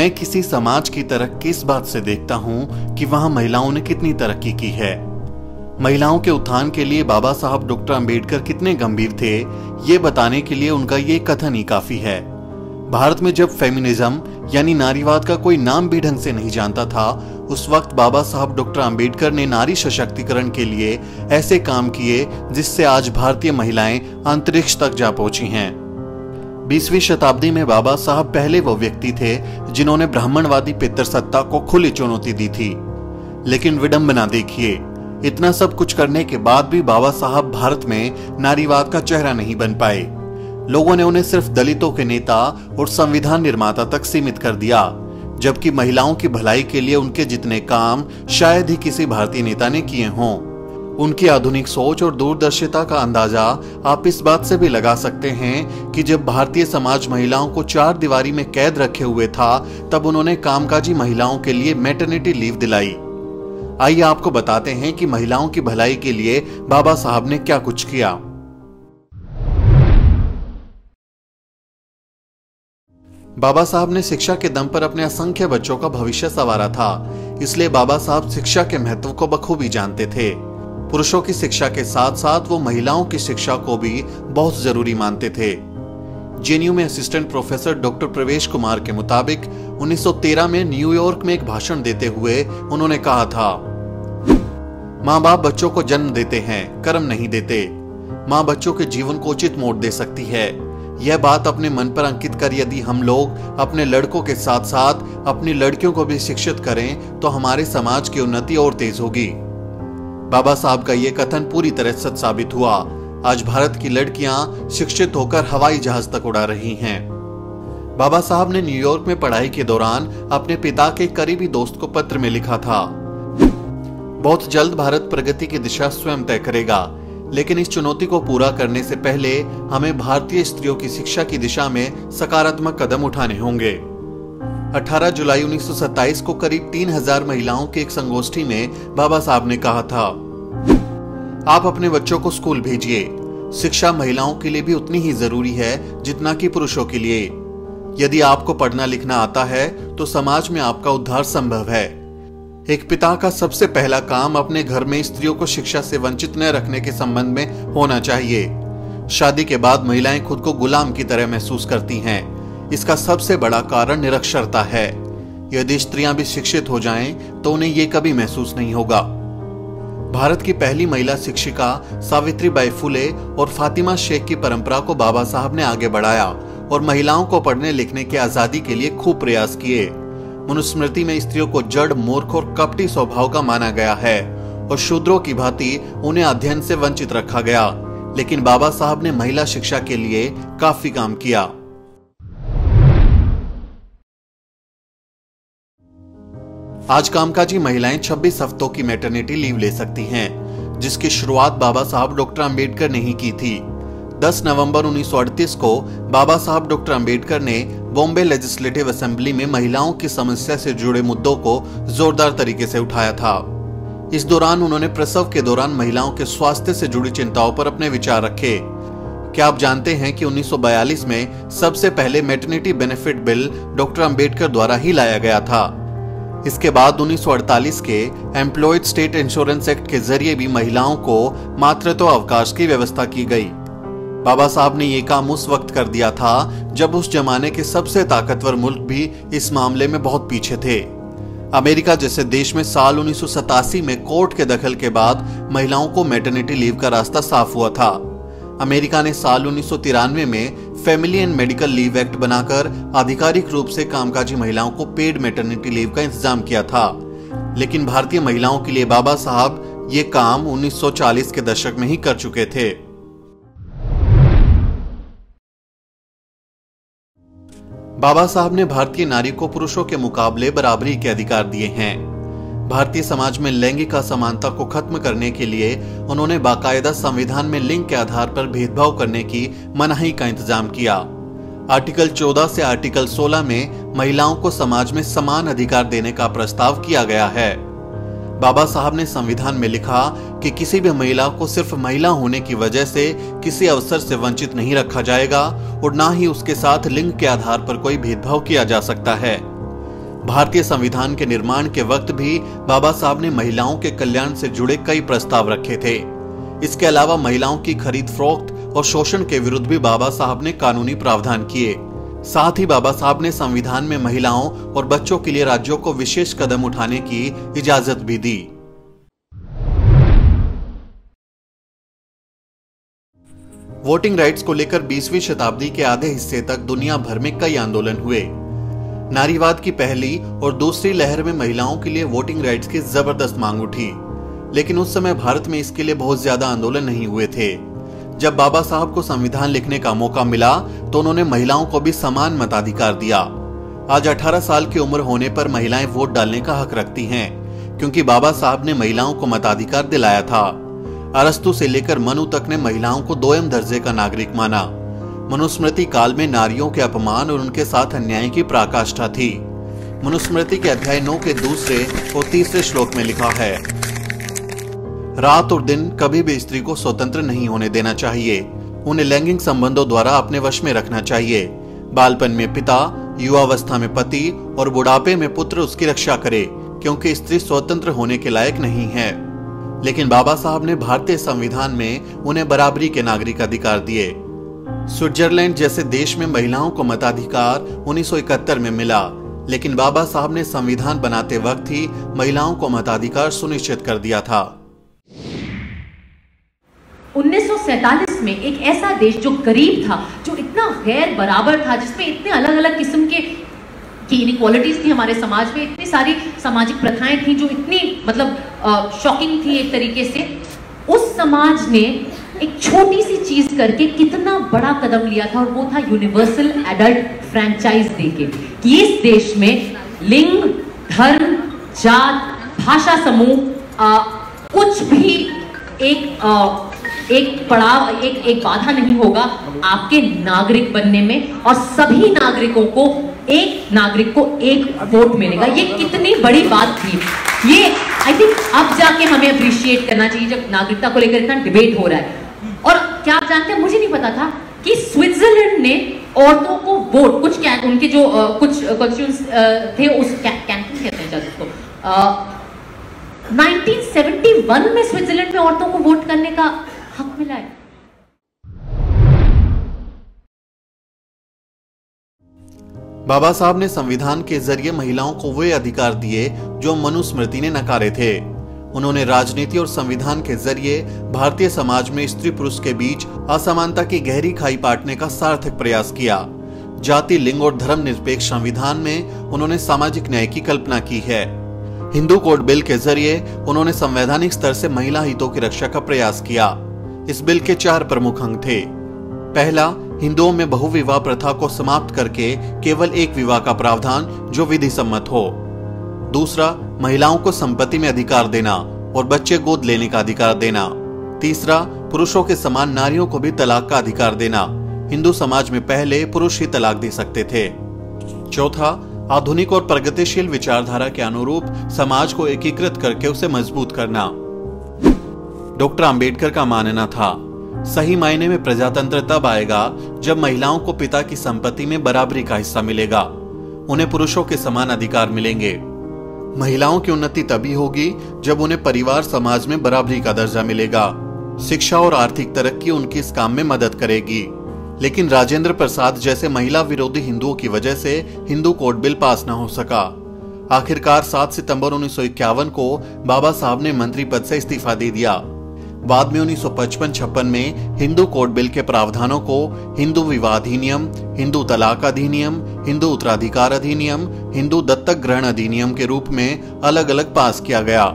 मैं किसी समाज की तरक्की इस बात से देखता हूँ कि वहाँ महिलाओं ने कितनी तरक्की की है? महिलाओं के उत्थान के लिए बाबा साहब डॉक्टर अंबेडकर कितने गंभीर थे, ये बताने के लिए उनका ये कथन ही काफ़ी है। भारत में जब फेमिनिज्म यानी नारीवाद का कोई नाम भी ढंग से नहीं जानता था, उस वक्त बाबा साहब डॉक्टर अंबेडकर ने नारी सशक्तिकरण के लिए ऐसे काम किए जिससे आज भारतीय महिलाएँ अंतरिक्ष तक जा पहुँची हैं। बीसवीं शताब्दी में बाबा साहब पहले वो व्यक्ति थे जिन्होंने ब्राह्मणवादी पितृसत्ता को खुली चुनौती दी थी। लेकिन विडंबना देखिए, इतना सब कुछ करने के बाद भी बाबा साहब भारत में नारीवाद का चेहरा नहीं बन पाए। लोगों ने उन्हें सिर्फ़ दलितों के नेता और संविधान निर्माता तक सीमित कर दिया, जबकि महिलाओं की भलाई के लिए उनके जितने काम शायद ही किसी भारतीय नेता ने किए हों। उनकी आधुनिक सोच और दूरदर्शिता का अंदाज़ा आप इस बात से भी लगा सकते हैं कि जब भारतीय समाज महिलाओं को चार दीवारी में कैद रखे हुए था, तब उन्होंने कामकाजी महिलाओं के लिए मेटर्निटी लीव दिलाई। आइए आपको बताते हैं कि महिलाओं की भलाई के लिए बाबा साहब ने क्या कुछ किया। बाबा साहब ने शिक्षा के दम पर अपने असंख्य बच्चों का भविष्य संवारा था, इसलिए बाबा साहब शिक्षा के महत्व को बखूबी जानते थे। पुरुषों की शिक्षा के साथ साथ वो महिलाओं की शिक्षा को भी बहुत ज़रूरी मानते थे। जेएनयू में असिस्टेंट प्रोफेसर डॉक्टर प्रवेश कुमार के मुताबिक 1913 में न्यूयॉर्क में एक भाषण देते हुए उन्होंने कहा था माँ बाप बच्चों को जन्म देते हैं, कर्म नहीं देते। माँ बच्चों के जीवन को उचित मोड़ दे सकती है। यह बात अपने मन पर अंकित कर यदि हम लोग अपने लड़कों के साथ साथ अपनी लड़कियों को भी शिक्षित करें तो हमारे समाज की उन्नति और तेज होगी। बाबा साहब का ये कथन पूरी तरह सच साबित हुआ। आज भारत की लड़कियाँ शिक्षित होकर हवाई जहाज़ तक उड़ा रही हैं। बाबा साहब ने न्यूयॉर्क में पढ़ाई के दौरान अपने पिता के करीबी दोस्त को पत्र में लिखा था। बहुत जल्द भारत प्रगति की दिशा स्वयं तय करेगा, लेकिन इस चुनौती को पूरा करने से पहले हमें भारतीय स्त्रियों की शिक्षा की दिशा में सकारात्मक कदम उठाने होंगे। 18 जुलाई 1927 को करीब 3000 महिलाओं की एक संगोष्ठी में बाबा साहब ने कहा था, आप अपने बच्चों को स्कूल भेजिए। शिक्षा महिलाओं के लिए भी उतनी ही ज़रूरी है जितना कि पुरुषों के लिए। यदि आपको पढ़ना लिखना आता है तो समाज में आपका उद्धार संभव है। एक पिता का सबसे पहला काम अपने घर में स्त्रियों को शिक्षा से वंचित न रखने के संबंध में होना चाहिए। शादी के बाद महिलाएँ खुद को गुलाम की तरह महसूस करती हैं। इसका सबसे बड़ा कारण निरक्षरता है। यदि स्त्रियाँ भी शिक्षित हो जाएँ, तो उन्हें ये कभी महसूस नहीं होगा। भारत की पहली महिला शिक्षिका सावित्री बाई फुले और फातिमा शेख की परंपरा को बाबा साहब ने आगे बढ़ाया और महिलाओं को पढ़ने लिखने की आज़ादी के लिए खूब प्रयास किए। मनुस्मृति में स्त्रियों को जड़ मूर्ख और कपटी स्वभाव का माना गया है और शूद्रों की भांति उन्हें अध्ययन से वंचित रखा गया। लेकिन बाबा साहब ने महिला शिक्षा के लिए काफ़ी काम किया। आज कामकाजी महिलाएँ 26 हफ्तों की मैटरनिटी लीव ले सकती हैं, जिसकी शुरुआत बाबा साहब डॉक्टर अंबेडकर ने ही की थी। 10 नवंबर 1938 को बाबा साहब डॉक्टर अंबेडकर ने बॉम्बे लेजिस्लेटिव असेंबली में महिलाओं की समस्या से जुड़े मुद्दों को जोरदार तरीके से उठाया था। इस दौरान उन्होंने प्रसव के दौरान महिलाओं के स्वास्थ्य से जुड़ी चिंताओं पर अपने विचार रखे। क्या आप जानते हैं कि 1942 में सबसे पहले maternity benefit bill doctor Ambedkar द्वारा ही लाया गया था? इसके बाद 1948 के एम्प्लॉयड स्टेट इंश्योरेंस एक्ट के ज़रिए भी महिलाओं को मातृत्व अवकाश की व्यवस्था की गई। बाबा साहब ने यह काम उस वक्त कर दिया था जब उस जमाने के सबसे ताकतवर मुल्क भी इस मामले में बहुत पीछे थे। अमेरिका जैसे देश में साल उन्नीस सौ सतासी में कोर्ट के दखल के बाद महिलाओं को मेटर्निटी लीव का रास्ता साफ़ हुआ था। अमेरिका ने साल उन्नीस सौ तिरानवे में family and medical leave act बनाकर आधिकारिक रूप से कामकाजी महिलाओं को पेड मेटर्निटी लीव का इंतज़ाम किया था। लेकिन भारतीय महिलाओं के लिए बाबा साहब ये काम 1940 के दशक में ही कर चुके थे। बाबा साहब ने भारतीय नारी को पुरुषों के मुकाबले बराबरी के अधिकार दिए हैं। भारतीय समाज में लैंगिक असमानता को खत्म करने के लिए उन्होंने बाकायदा संविधान में लिंग के आधार पर भेदभाव करने की मनाही का इंतज़ाम किया। आर्टिकल 14 से आर्टिकल 16 में महिलाओं को समाज में समान अधिकार देने का प्रस्ताव किया गया है। बाबा साहब ने संविधान में लिखा कि किसी भी महिला को सिर्फ़ महिला होने की वजह से किसी अवसर से वंचित नहीं रखा जाएगा और ना ही उसके साथ लिंग के आधार पर कोई भेदभाव किया जा सकता है। भारतीय संविधान के निर्माण के वक्त भी बाबा साहब ने महिलाओं के कल्याण से जुड़े कई प्रस्ताव रखे थे। इसके अलावा महिलाओं की खरीद फरोख्त और शोषण के विरुद्ध भी बाबा साहब ने कानूनी प्रावधान किए। साथ ही बाबा साहब ने संविधान में महिलाओं और बच्चों के लिए राज्यों को विशेष कदम उठाने की इजाज़त भी दी। वोटिंग राइट्स को लेकर 20वीं शताब्दी के आधे हिस्से तक दुनिया भर में कई आंदोलन हुए। नारीवाद की पहली और दूसरी लहर में महिलाओं के लिए वोटिंग राइट्स की ज़बरदस्त मांग उठी। लेकिन उस समय भारत में इसके लिए बहुत ज़्यादा आंदोलन नहीं हुए थे। जब बाबा साहब को संविधान लिखने का मौका मिला तो उन्होंने महिलाओं को भी समान मताधिकार दिया। आज 18 साल की उम्र होने पर महिलाएँ वोट डालने का हक रखती हैं, क्योंकि बाबा साहब ने महिलाओं को मताधिकार दिलाया था। अरस्तु से लेकर मनु तक ने महिलाओं को दोयम दर्जे का नागरिक माना। मनुस्मृति काल में नारियों के अपमान और उनके साथ अन्याय की प्राकाष्ठा थी। मनुस्मृति के अध्याय नौ के दूसरे और तीसरे श्लोक में लिखा है, रात और दिन कभी भी स्त्री को स्वतंत्र नहीं होने देना चाहिए। उन्हें लैंगिक संबंधों द्वारा अपने वश में रखना चाहिए। बालपन में पिता, युवावस्था में पति और बुढ़ापे में पुत्र उसकी रक्षा करे, क्योंकि स्त्री स्वतंत्र होने के लायक नहीं है। लेकिन बाबा साहब ने भारतीय संविधान में उन्हें बराबरी के नागरिक अधिकार दिए। स्विट्जरलैंड जैसे देश में महिलाओं को मताधिकार 1971 में मिला, लेकिन बाबा साहब ने संविधान बनाते वक्त ही महिलाओं को मताधिकार सुनिश्चित कर दिया था। 1947 में एक ऐसा देश जो गरीब था, जो इतना गैर बराबर था, जिसमें इतने अलग अलग किस्म के की इनक्वालिटीज थी हमारे समाज में, इतनी सारी सामाजिक प्रथाएँ थी जो इतनी मतलब शॉकिंग थी एक तरीके से, उस समाज ने एक छोटी सी चीज़ करके कितना बड़ा कदम लिया था और वो था यूनिवर्सल एडल्ट फ्रेंचाइज देके कि इस देश में लिंग धर्म जात भाषा समूह कुछ भी एक आ, एक पड़ाव एक एक बाधा नहीं होगा आपके नागरिक बनने में और सभी नागरिकों को एक नागरिक को एक वोट मिलेगा। ये कितनी बड़ी बात थी। ये आई थिंक अब जाके हमें अप्रिशिएट करना चाहिए जब नागरिकता को लेकर इतना डिबेट हो रहा है। और क्या आप जानते हैं मुझे नहीं पता था कि स्विट्जरलैंड ने औरतों को वोट कुछ क्या उनके जो आ, कुछ कॉन्स्टिट्यूंस थे उस कैंपिंग कहते हैं उसको। 1971 में स्विट्जरलैंड में औरतों को वोट करने का हक मिला है। बाबा साहब ने संविधान के ज़रिए महिलाओं को वे अधिकार दिए जो मनुस्मृति ने नकारे थे। उन्होंने राजनीति और संविधान के ज़रिए भारतीय समाज में स्त्री पुरुष के बीच असमानता की गहरी खाई पाटने का सार्थक प्रयास किया। जाति, लिंग और धर्म निरपेक्ष संविधान में उन्होंने सामाजिक न्याय की कल्पना की है। हिंदू कोड बिल के ज़रिए उन्होंने संवैधानिक स्तर से महिला हितों की रक्षा का प्रयास किया। इस बिल के चार प्रमुख अंग थे। पहला, हिंदुओं में बहुविवाह प्रथा को समाप्त करके केवल एक विवाह का प्रावधान जो विधि सम्मत हो। दूसरा महिलाओं को संपत्ति में अधिकार देना और बच्चे गोद लेने का अधिकार देना। तीसरा, पुरुषों के समान नारियों को भी तलाक का अधिकार देना। हिंदू समाज में पहले पुरुष ही तलाक दे सकते थे। चौथा, आधुनिक और प्रगतिशील विचारधारा के अनुरूप समाज को एकीकृत करके उसे मज़बूत करना। डॉक्टर अंबेडकर का मानना था, सही मायने में प्रजातंत्र तब आएगा जब महिलाओं को पिता की संपत्ति में बराबरी का हिस्सा मिलेगा। उन्हें पुरुषों के समान अधिकार मिलेंगे। महिलाओं की उन्नति तभी होगी जब उन्हें परिवार समाज में बराबरी का दर्जा मिलेगा। शिक्षा और आर्थिक तरक्की उनकी इस काम में मदद करेगी। लेकिन राजेंद्र प्रसाद जैसे महिला विरोधी हिंदुओं की वजह से हिंदू कोड बिल पास न हो सका। आखिरकार 7 सितंबर उन्नीस सौ इक्यावन को बाबा साहब ने मंत्री पद से इस्तीफा दे दिया। बाद में उन्नीस सौ में हिंदू कोड बिल के प्रावधानों को हिंदू विवाह अधिनियम हिंदू तलाक अधिनियम हिंदू उत्तराधिकार अधिनियम हिंदू दत्तक ग्रहण अधिनियम के रूप में अलग अलग पास किया गया।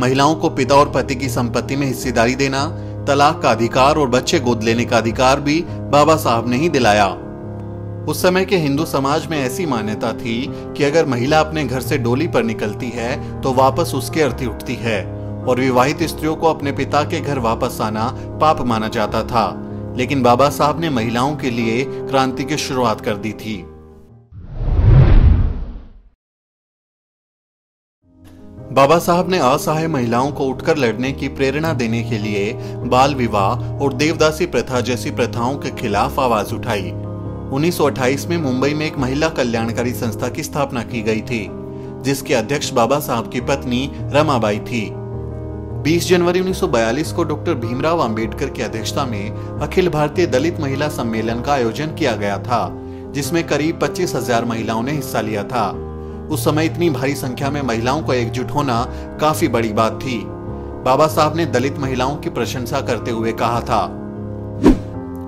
महिलाओं को पिता और पति की संपत्ति में हिस्सेदारी देना, तलाक का अधिकार और बच्चे गोद लेने का अधिकार भी बाबा साहब ने ही दिलाया। उस समय के हिंदू समाज में ऐसी मान्यता थी कि अगर महिला अपने घर से डोली पर निकलती है तो वापस उसके अर्थी उठती है। और विवाहित स्त्रियों को अपने पिता के घर वापस आना पाप माना जाता था। लेकिन बाबा साहब ने महिलाओं के लिए क्रांति की शुरुआत कर दी थी। बाबा साहब ने असहाय महिलाओं को उठकर लड़ने की प्रेरणा देने के लिए बाल विवाह और देवदासी प्रथा जैसी प्रथाओं के खिलाफ आवाज़ उठाई। 1928 में मुंबई में एक महिला कल्याणकारी संस्था की स्थापना की गई थी, जिसके अध्यक्ष बाबा साहब की पत्नी रमाबाई थी। 20 जनवरी 1942 को डॉक्टर भीमराव अंबेडकर की अध्यक्षता में अखिल भारतीय दलित महिला सम्मेलन का आयोजन किया गया था, जिसमें करीब पच्चीस हज़ार महिलाओं ने हिस्सा लिया था। उस समय इतनी भारी संख्या में महिलाओं का एकजुट होना काफ़ी बड़ी बात थी। बाबा साहब ने दलित महिलाओं की प्रशंसा करते हुए कहा था,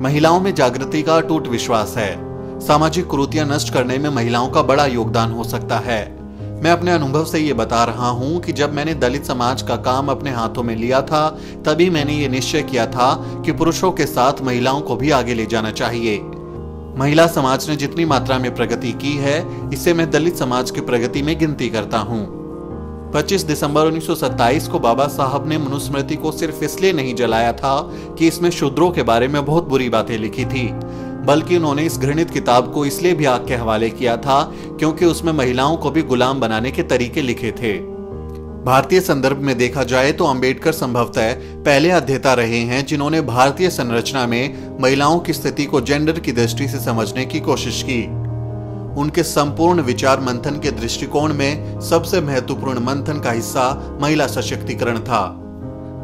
महिलाओं में जागृति का अटूट विश्वास है। सामाजिक कुरुतियाँ नष्ट करने में महिलाओं का बड़ा योगदान हो सकता है। मैं अपने अनुभव से ये बता रहा हूँ कि जब मैंने दलित समाज का काम अपने हाथों में लिया था, तभी मैंने ये निश्चय किया था कि पुरुषों के साथ महिलाओं को भी आगे ले जाना चाहिए। महिला समाज ने जितनी मात्रा में प्रगति की है, इसे मैं दलित समाज की प्रगति में गिनती करता हूँ। 25 दिसंबर 1927 को बाबा साहब ने मनुस्मृति को सिर्फ़ इसलिए नहीं जलाया था कि इसमें शूद्रों के बारे में बहुत बुरी बातें लिखी थी। बल्कि उन्होंने इस घृणित किताब को इसलिए भी आग के हवाले किया था क्योंकि उसमें महिलाओं को भी गुलाम बनाने के तरीके लिखे थे। भारतीय संदर्भ में देखा जाए तो अंबेडकर संभवतः पहले अध्येता रहे हैं जिन्होंने भारतीय संरचना में महिलाओं की स्थिति को जेंडर की दृष्टि से समझने की कोशिश की। उनके संपूर्ण विचार मंथन के दृष्टिकोण में सबसे महत्वपूर्ण मंथन का हिस्सा महिला सशक्तिकरण था।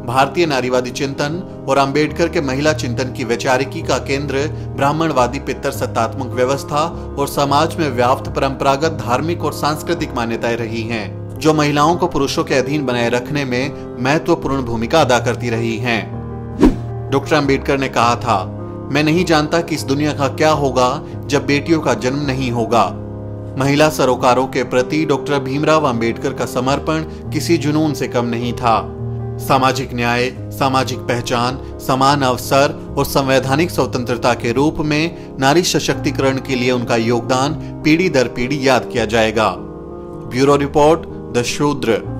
भारतीय नारीवादी चिंतन और अंबेडकर के महिला चिंतन की वैचारिकी का केंद्र ब्राह्मणवादी पितर सत्तात्मक व्यवस्था और समाज में व्याप्त परंपरागत धार्मिक और सांस्कृतिक मान्यताएँ रही हैं, जो महिलाओं को पुरुषों के अधीन बनाए रखने में महत्वपूर्ण भूमिका अदा करती रही हैं। डॉक्टर अंबेडकर ने कहा था, मैं नहीं जानता कि इस दुनिया का क्या होगा जब बेटियों का जन्म नहीं होगा। महिला सरोकारों के प्रति डॉक्टर भीमराव अंबेडकर का समर्पण किसी जुनून से कम नहीं था। सामाजिक न्याय, सामाजिक पहचान, समान अवसर और संवैधानिक स्वतंत्रता के रूप में नारी सशक्तिकरण के लिए उनका योगदान पीढ़ी दर पीढ़ी याद किया जाएगा। ब्यूरो रिपोर्ट, द शूद्र।